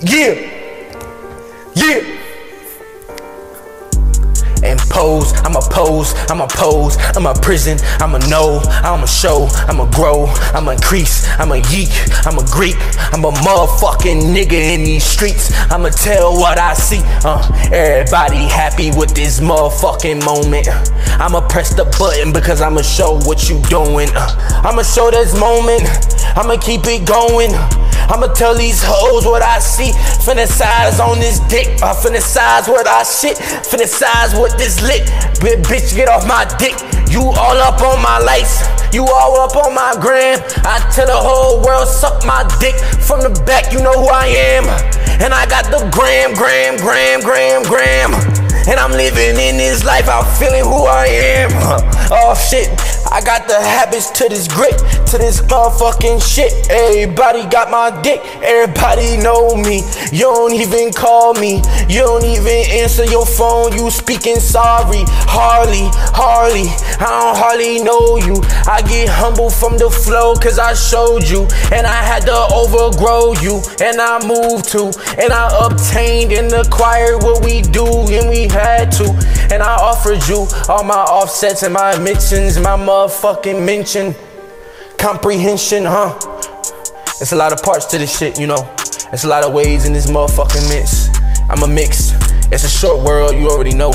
Yeah. Yeah. And pose, I'ma pose, I'ma pose, I'ma prison, I'ma know, I'ma show, I'ma grow, I'ma increase, I'ma yeek, I'ma Greek, I'm a motherfucking nigga in these streets, I'ma tell what I see, uh, everybody happy with this motherfucking moment, I'ma press the button because I'ma show what you doing, uh, I'ma show this moment, I'ma keep it going, I'ma tell these hoes what I see. Finna size on this dick. I finna size what I shit. Finna size what this lick. Bitch, get off my dick. You all up on my lights. You all up on my gram. I tell the whole world, suck my dick. From the back, you know who I am. And I got the gram, gram, gram, gram, gram. And I'm living in this life, I'm feeling who I am. Oh shit, I got the habits to this grit, to this motherfucking shit. Everybody got my dick, everybody know me. You don't even call me, you don't even answer your phone. You speaking sorry, Harley, Harley. I don't hardly know you. I get humble from the flow, cause I showed you. And I had to overgrow you, and I moved to, and I obtained and acquired what we do, and we had to. And I offered you all my offsets and my mentions, my motherfucking mention. Comprehension, huh? It's a lot of parts to this shit, you know. It's a lot of ways in this motherfucking mix. I'm a mix. It's a short world, you already know.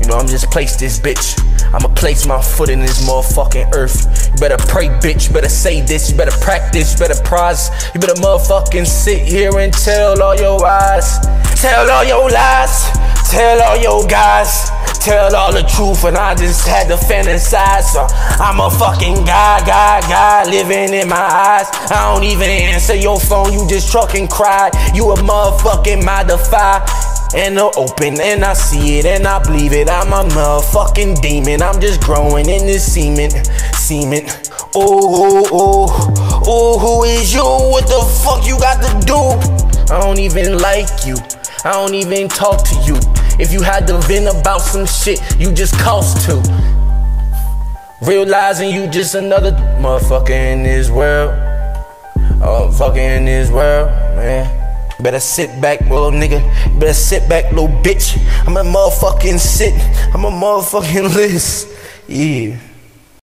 You know, I'm just place this bitch. I'ma place my foot in this motherfucking earth. You better pray, bitch. You better say this. You better practice. You better prize. You better motherfucking sit here and tell all your lies. Tell all your lies. Tell all your guys tell all the truth and I just had to fantasize. So I'm a fucking guy, guy, guy living in my eyes. I don't even answer your phone, you just truck and cry. You a motherfucking modify. And the open, and I see it, and I believe it. I'm a motherfucking demon. I'm just growing in this semen, semen. Oh, oh, oh, oh, who is you? What the fuck you got to do? I don't even like you. I don't even talk to you. If you had to vent about some shit, you just cost to. Realizing you just another motherfucker in this world. Oh, fucking in this world, man. Better sit back, little nigga. Better sit back, little bitch. I'm a motherfucking sit. I'm a motherfucking list. Yeah.